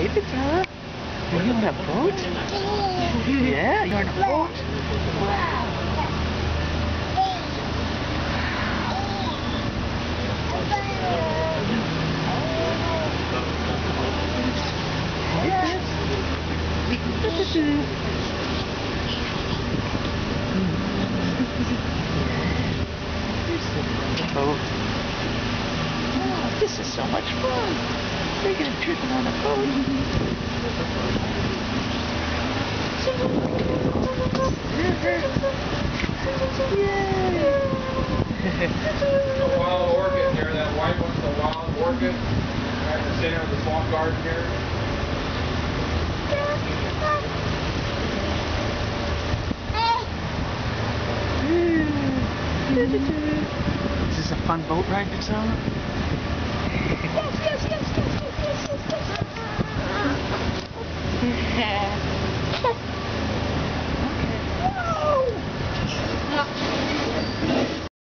Hey, Petra. Are you on a boat? Yeah, you're on a boat. Wow. This is so much fun. We're going trip on a the wild orchid here, that white one's the wild orchid, right in the center of the swamp garden here. Is this a fun boat ride, Pixar? Yeah.